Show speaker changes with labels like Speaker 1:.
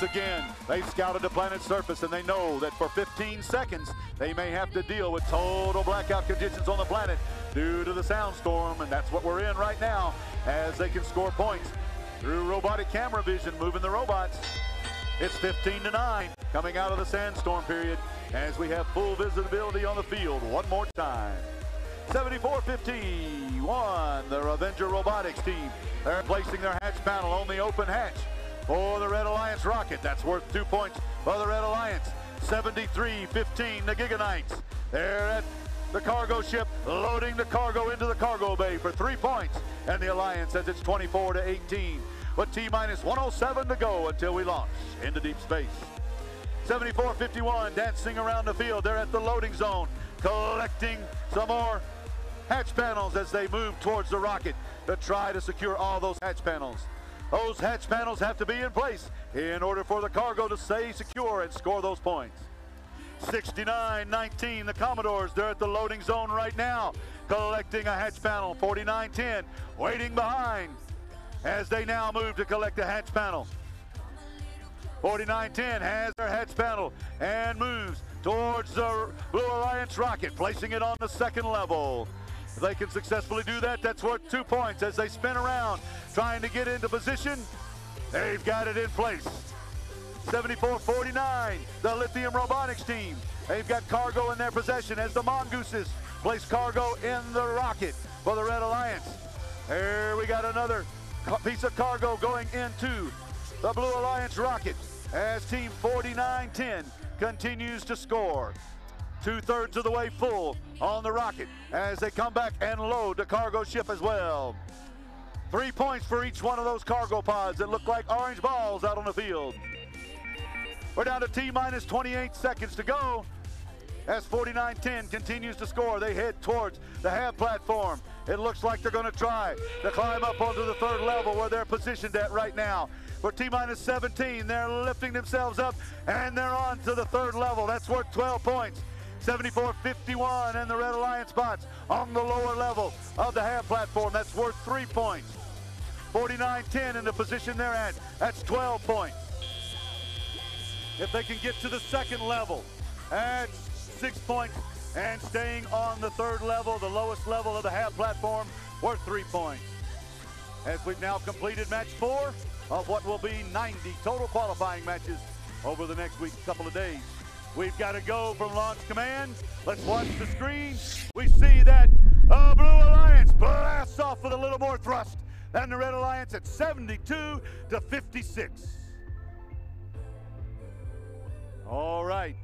Speaker 1: Once again, they've scouted the planet's surface and they know that for 15 seconds they may have to deal with total blackout conditions on the planet due to the sandstorm, and that's what we're in right now as they can score points through robotic camera vision, moving the robots. It's 15 to 9 coming out of the sandstorm period as we have full visibility on the field one more time. 74-51, the Avenger Robotics team. They're placing their hatch panel on the open hatch for the Red Alliance rocket. That's worth two points for the Red Alliance. 73-15, the Giga Knights. They're at the cargo ship, loading the cargo into the cargo bay for three points. And the Alliance says it's 24 to 18. But T minus 107 to go until we launch into deep space. 74-51, dancing around the field. They're at the loading zone, collecting some more hatch panels as they move towards the rocket to try to secure all those hatch panels. Those hatch panels have to be in place in order for the cargo to stay secure and score those points. 69-19, the Commodores, they're at the loading zone right now, collecting a hatch panel. 49-10, waiting behind as they now move to collect a hatch panel. 49-10 has their hatch panel and moves towards the Blue Alliance rocket, placing it on the second level. If they can successfully do that, that's worth two points as they spin around, trying to get into position. They've got it in place. 74-49, the Lithium Robotics team. They've got cargo in their possession as the Mongooses place cargo in the rocket for the Red Alliance. Here we got another piece of cargo going into the Blue Alliance rocket as Team 49-10 continues to score two-thirds of the way full on the rocket as they come back and load the cargo ship as well. Three points for each one of those cargo pods that look like orange balls out on the field. We're down to T minus 28 seconds to go. As 49-10 continues to score, they head towards the HAB platform. It looks like they're going to try to climb up onto the third level where they're positioned at right now. For T minus 17, they're lifting themselves up and they're on to the third level. That's worth 12 points. 74-51 and the Red Alliance bots on the lower level of the HAB platform. That's worth three points. 49-10 in the position they're at. That's 12 points. If they can get to the second level, that's six points. And staying on the third level, the lowest level of the HAB platform, worth three points. As we've now completed match four of what will be 90 total qualifying matches over the next week, couple of days. We've got to go from launch command. Let's watch the screen. We see that uh, Blue Alliance blasts off with a little more thrust than the Red Alliance at 72 to 56. All right.